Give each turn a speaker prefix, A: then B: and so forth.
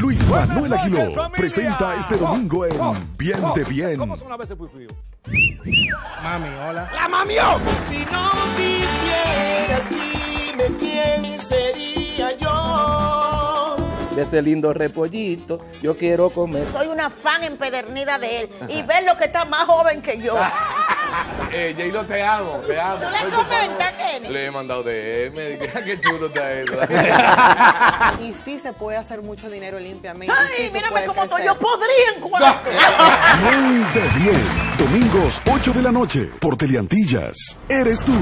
A: Luis Manuel Aguiló presenta este domingo en Bien de Bien.
B: ¿Cómo son a veces fui frío?
C: Mami, hola.
B: ¡La mamió!
D: Si no vivieras, dime quién sería yo.
E: de ese lindo repollito. Yo quiero comer.
F: Soy una fan empedernida de él y ver lo que está más joven que yo.
G: Eh, J-Lo, te amo, te amo.
F: ¿Tú le comentas. Kenny?
G: Le he mandado de él, me dije, qué chulo está eso.
H: Y sí se puede hacer mucho dinero limpiamente.
F: Ay,
H: sí
F: mírame cómo estoy. Yo podría en cuarto.
A: Bien de Bien. Domingos 8 de la noche por Teleantillas. Eres tú.